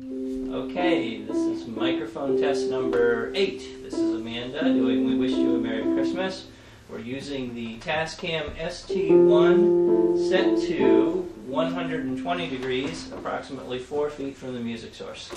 Okay, this is microphone test number eight. This is Amanda doing We Wish You a Merry Christmas. We're using the Tascam ST1 set to 120 degrees, approximately four feet from the music source.